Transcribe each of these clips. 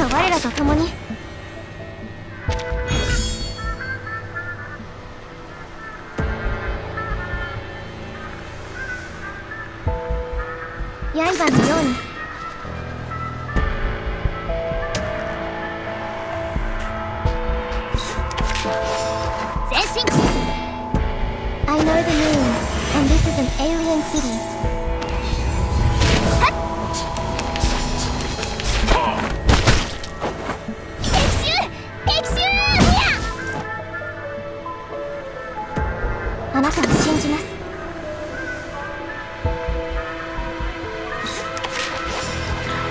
か我らと共に刃のように I know the moon and this is an alien city じます。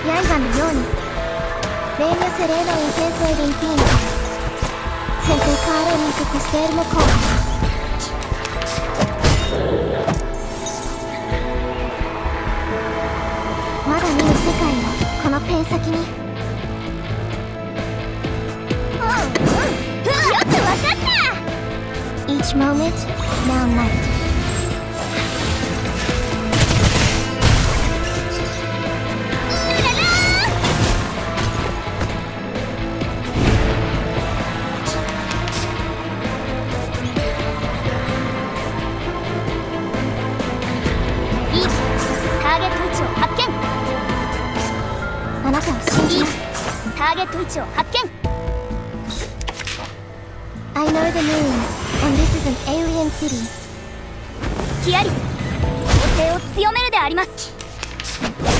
刃のようにレーニョセレーノイン先生リンピーノ先生カーレニンクコステールモコーまだ見ぬ世界をこのペン先に。うんうん。よくわかった。Each moment, now night あなたを信じますターゲット位置を発見。I know the moon and this is an alien city. ヒアリ攻勢を強めるであります。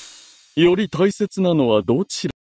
より大切なのはどちら